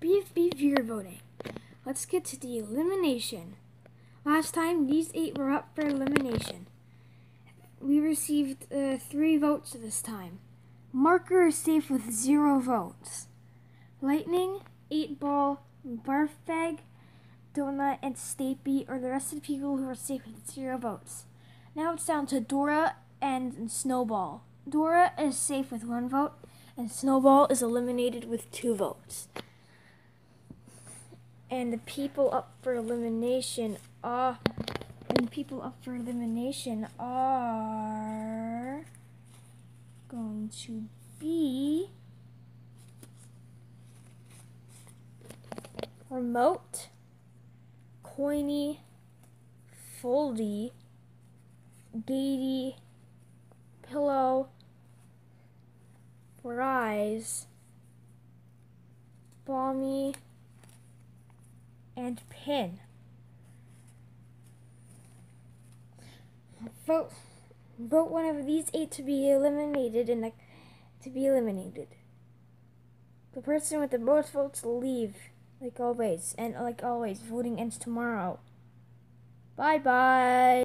beef viewer voting. Let's get to the elimination. Last time, these eight were up for elimination. We received uh, three votes this time. Marker is safe with zero votes. Lightning, 8 Ball, Barfbag, Donut, and Stapy are the rest of the people who are safe with zero votes. Now it's down to Dora and Snowball. Dora is safe with one vote, and Snowball is eliminated with two votes. And the people up for elimination are and the people up for elimination are going to be Remote, Coiny, Foldy, Gaty, Pillow, Rise, Balmy, and Pin. Vote vote one of these eight to be eliminated and the, to be eliminated. The person with the most votes leave, like always, and like always, voting ends tomorrow. Bye bye.